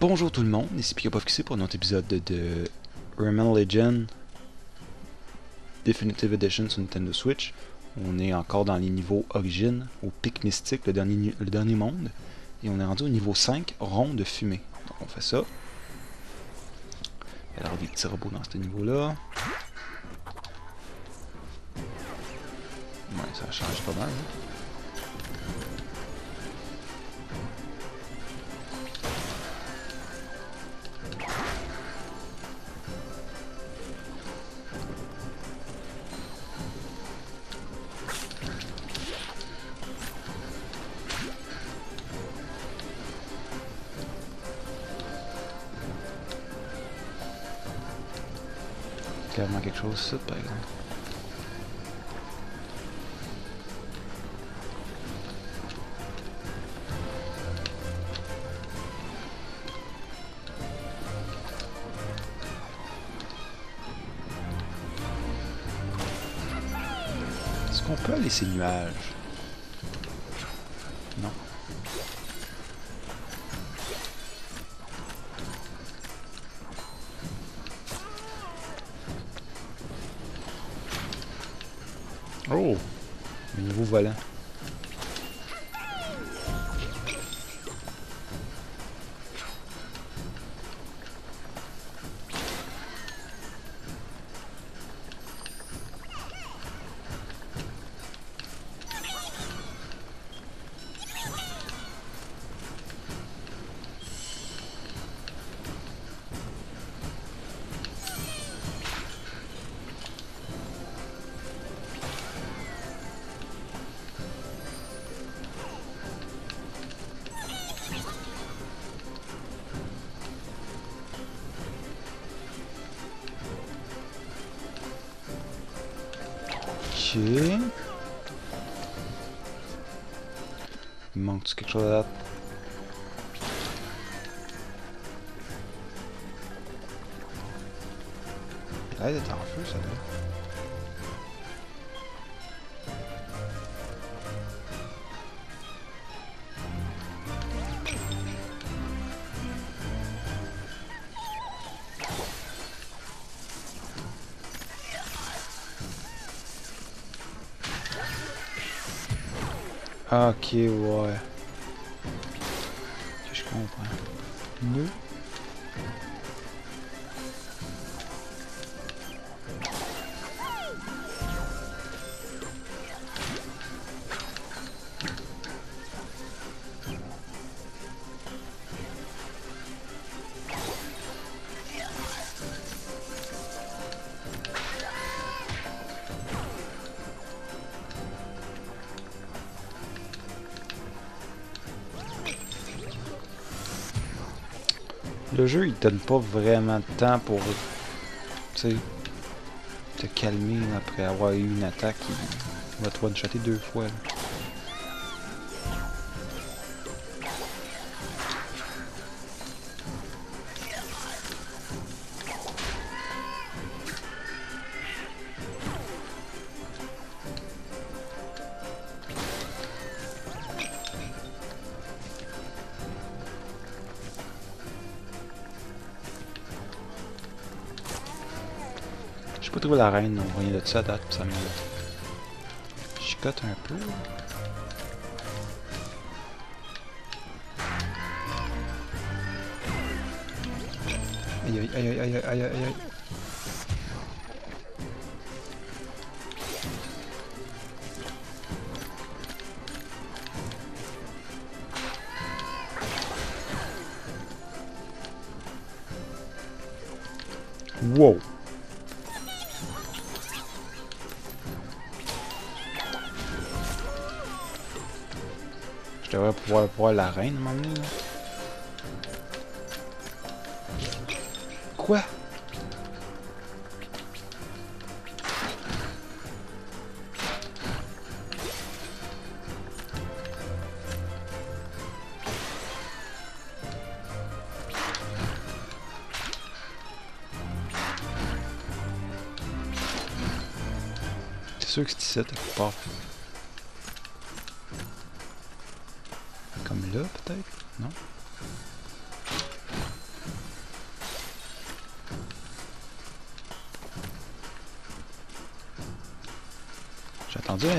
Bonjour tout le monde, ici PikaPofQC pour un autre épisode de, Rayman Legend Definitive Edition sur Nintendo Switch. On est encore dans les niveaux origine, au pic mystique, le dernier, monde. Et on est rendu au niveau 5, rond de fumée. Donc on fait ça. Il y a des petits robots dans ce niveau-là. Ça change pas mal. hein. Clairement quelque chose, ça, par exemple. Est-ce qu'on peut aller ces nuages? Non. Oh! Le niveau volant. Il manque quelque chose à date? Il d'être en feu, ça là. Ok, ouais. Le jeu, il donne pas vraiment de temps pour, te calmer après avoir eu une attaque. Il va te one-shotter deux fois. là. Pas trouvé la reine ou rien de ça date, ça me chicote un peu. Aïe aïe aïe aïe aïe aïe aïe aïe. Je devrais pouvoir voir la reine donné, là. Quoi? C'est sûr que c'est ici, quelque part. là peut-être? Non? J'ai attendu un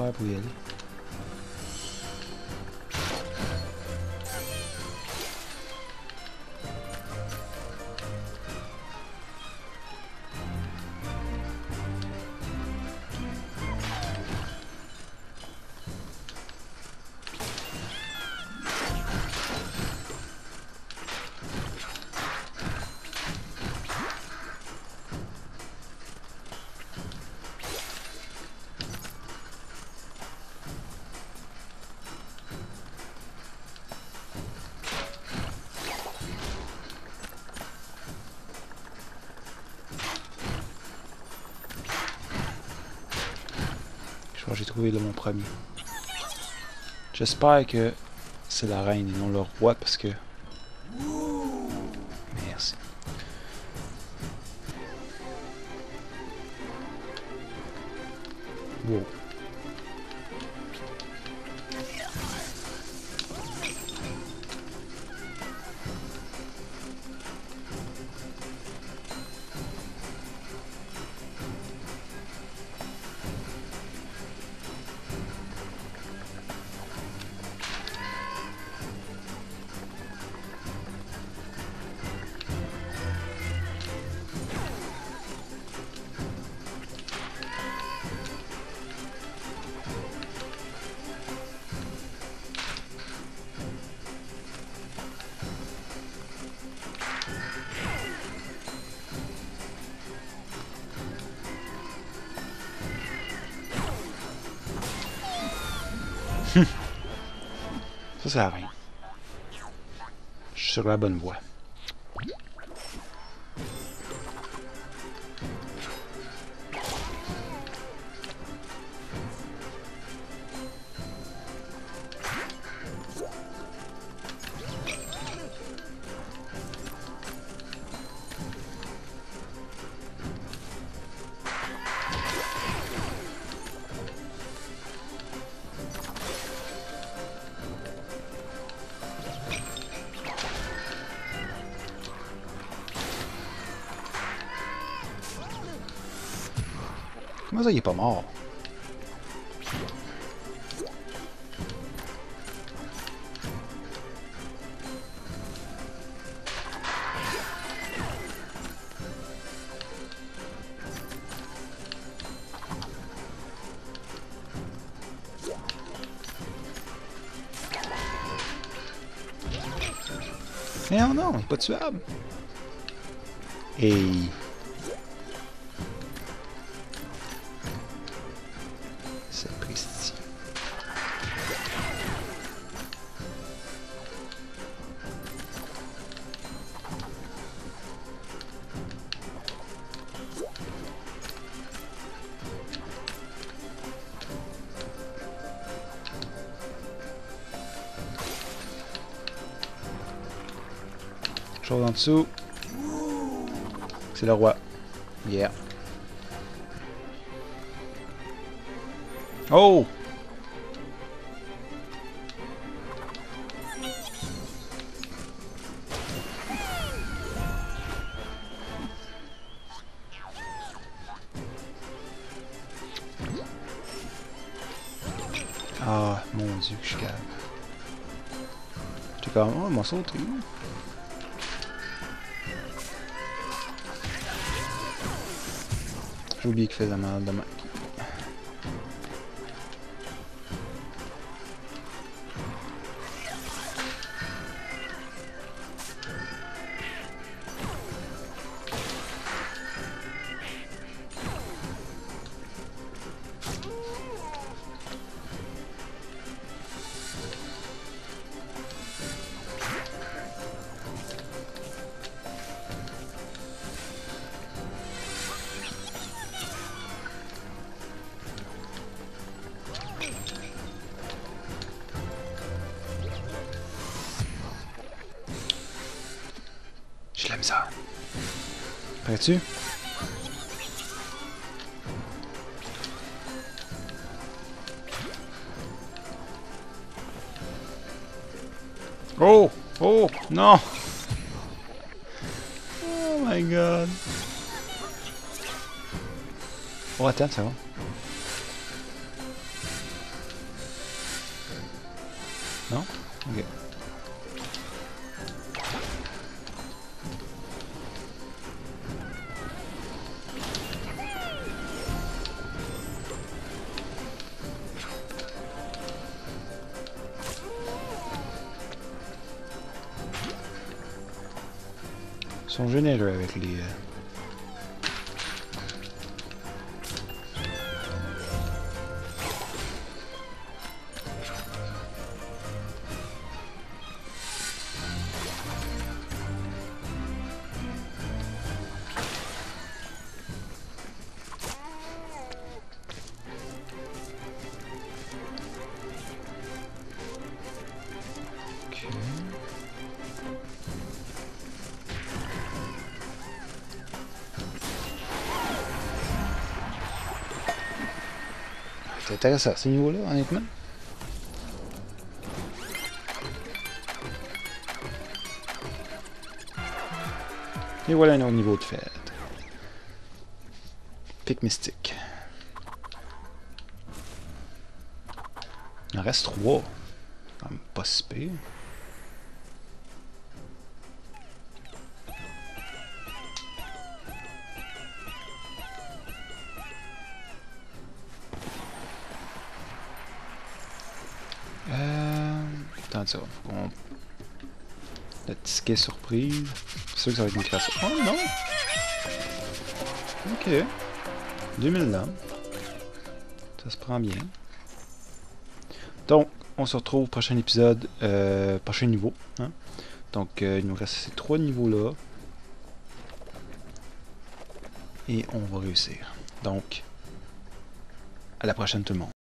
Comment faire pour j'ai trouvé le mon premier. J'espère que c'est la reine et non le roi parce que... Merci. Wow. Ça, ça à rien. Je suis sur la bonne voie. Comment ça, il est pas mort? Mais non, non, pas tuable. Et... Sapristi. Chose en dessous. C'est le roi. Yeah. Oh! Ah, mon dieu, que je suis calme. J'étais comme, oh, mon saut? J'ai oublié qu'il faisait mal Prêt-tu? Oh! Oh! Non! Oh my god! Oh, attends, ça va. Non? Ok. Sont généreux avec les... C'est intéressant ce niveau-là, honnêtement. Et voilà un autre niveau de fête. Pic mystique. Il en reste trois. Pas si pire. Ça, faut surprise. C'est sûr que ça va être. Oh non! Ok. 2000 lames. Ça se prend bien. Donc, on se retrouve au prochain épisode, euh, prochain niveau. hein. Donc, euh, il nous reste ces trois niveaux-là. Et on va réussir. Donc, à la prochaine tout le monde.